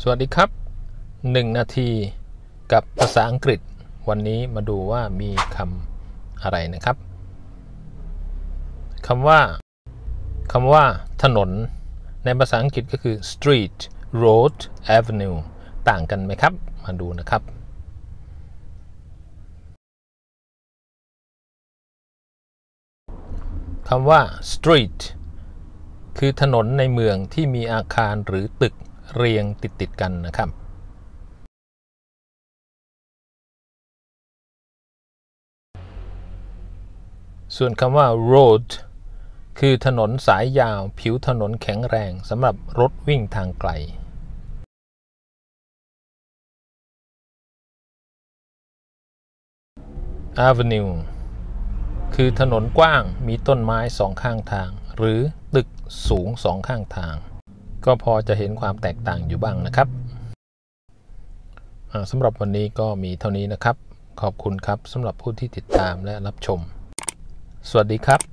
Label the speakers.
Speaker 1: สวัสดีครับ 1 นาทีกับภาษาอังกฤษ วันนี้มาดูว่ามีคำอะไรนะครับคำว่าคำว่าถนน ในภาษาอังกฤษก็คือ street road avenue ต่างกันไหมครับ มาดูนะครับ คำว่า street คือถนนในเมืองที่มีอาคารหรือตึกเรียงติดติดกันนะครับ ส่วนคำว่า road คือถนนสายยาวผิวถนนแข็งแรงสำหรับรถวิ่งทางไกล avenue คือถนนกว้างมีต้นไม้สองข้างทาง หรือตึก สูงสองข้างทาง ก็พอจะเห็นความแตกต่างอยู่บ้างนะครับสำหรับวันนี้ก็มีเท่านี้นะครับ ขอบคุณครับสำหรับผู้ที่ติดตามและรับชม สวัสดีครับ